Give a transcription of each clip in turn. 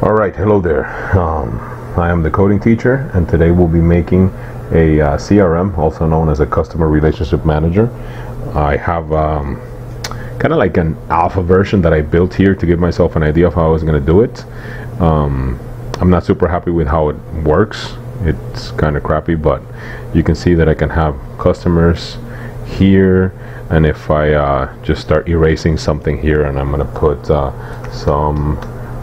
All right, hello there. Um, I am the coding teacher, and today we'll be making a uh, CRM, also known as a customer relationship manager. I have um, kind of like an alpha version that I built here to give myself an idea of how I was going to do it. Um, I'm not super happy with how it works. It's kind of crappy, but you can see that I can have customers here and if I uh, just start erasing something here and I'm going to put uh, some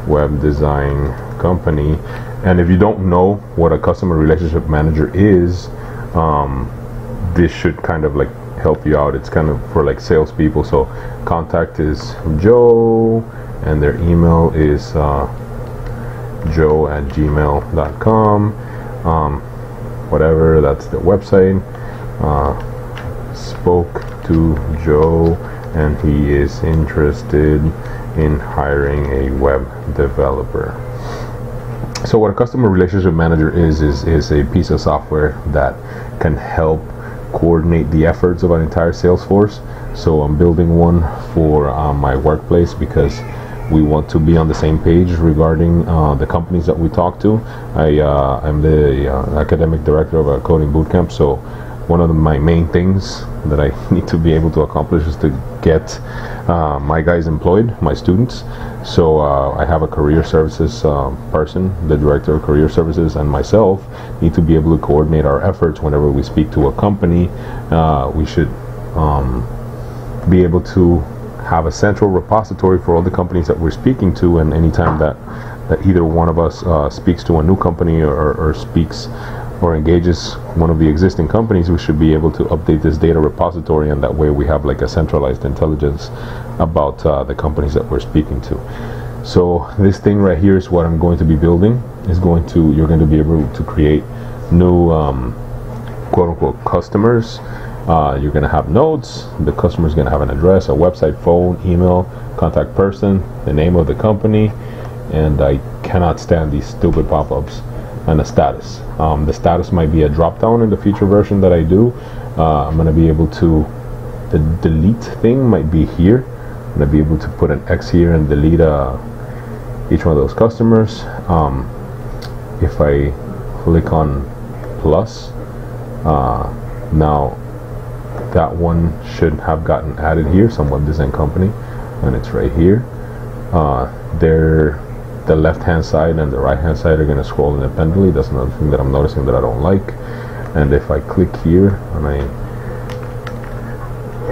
web design company. And if you don't know what a customer relationship manager is um, this should kind of like help you out. It's kind of for like salespeople. So contact is Joe and their email is uh, joe at gmail.com um, whatever that's the website. Uh, spoke to Joe and he is interested in hiring a web developer. So what a customer relationship manager is is is a piece of software that can help coordinate the efforts of an entire sales force. So I'm building one for uh, my workplace because we want to be on the same page regarding uh, the companies that we talk to. I uh, I'm the uh, academic director of a coding bootcamp, so one of the, my main things that I need to be able to accomplish is to get uh, my guys employed, my students. So uh, I have a career services uh, person, the director of career services, and myself need to be able to coordinate our efforts whenever we speak to a company. Uh, we should um, be able to have a central repository for all the companies that we're speaking to, and anytime that that either one of us uh, speaks to a new company or, or speaks or engages one of the existing companies, we should be able to update this data repository, and that way we have like a centralized intelligence about uh, the companies that we're speaking to. So this thing right here is what I'm going to be building. Is going to you're going to be able to create new um, quote unquote customers. Uh, you're going to have nodes. The customer is going to have an address, a website, phone, email, contact person, the name of the company, and I cannot stand these stupid pop-ups and a status. Um, the status might be a drop down in the future version that I do. Uh, I'm going to be able to, the delete thing might be here. I'm going to be able to put an X here and delete uh, each one of those customers. Um, if I click on plus, uh, now that one should have gotten added here, some web design company, and it's right here. Uh, there the left hand side and the right hand side are going to scroll independently. That's another thing that I'm noticing that I don't like. And if I click here and I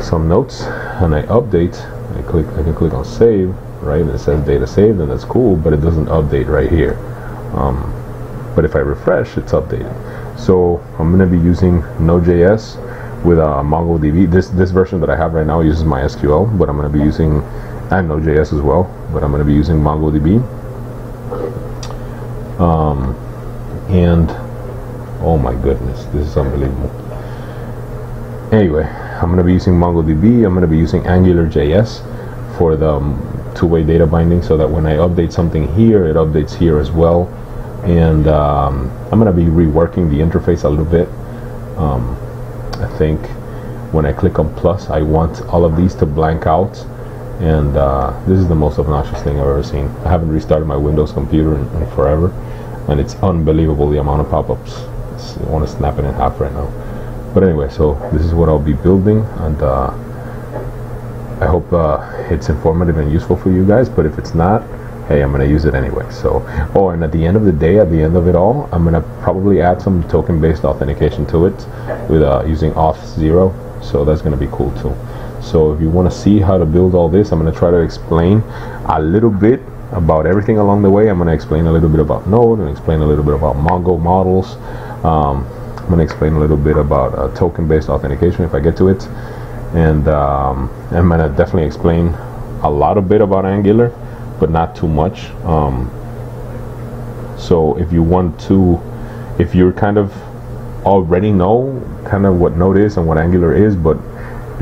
some notes and I update I click I can click on save right? And it says data saved and that's cool but it doesn't update right here. Um, but if I refresh it's updated. So I'm going to be using Node.js with uh, MongoDB. This this version that I have right now uses MySQL but I'm going to be using and Node.js as well but I'm going to be using MongoDB um, and oh my goodness, this is unbelievable. Anyway, I'm going to be using MongoDB. I'm going to be using AngularJS for the um, two-way data binding so that when I update something here, it updates here as well. And um, I'm going to be reworking the interface a little bit. Um, I think when I click on plus, I want all of these to blank out and uh, this is the most obnoxious thing I've ever seen. I haven't restarted my Windows computer in, in forever, and it's unbelievable the amount of pop-ups. I want to snap it in half right now. But anyway, so this is what I'll be building, and uh, I hope uh, it's informative and useful for you guys. But if it's not, hey, I'm gonna use it anyway. So, oh, and at the end of the day, at the end of it all, I'm gonna probably add some token-based authentication to it with uh, using Auth0. So that's gonna be cool too. So if you want to see how to build all this, I'm going to try to explain a little bit about everything along the way. I'm going to explain a little bit about Node and explain a little bit about Mongo models. Um, I'm going to explain a little bit about uh, token-based authentication if I get to it. And um, I'm going to definitely explain a lot of bit about Angular, but not too much. Um, so if you want to, if you're kind of already know kind of what Node is and what Angular is, but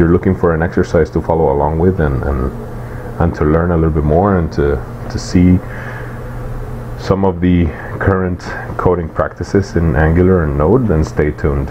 you're looking for an exercise to follow along with and, and and to learn a little bit more and to to see some of the current coding practices in Angular and Node, then stay tuned.